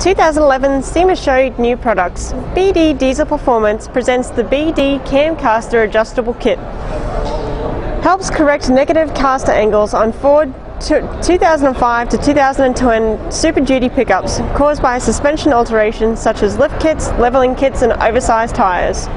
2011 SEMA Show new products. BD Diesel Performance presents the BD Cam Caster Adjustable Kit. Helps correct negative caster angles on Ford 2005 to 2010 Super Duty pickups caused by suspension alterations such as lift kits, leveling kits and oversized tyres.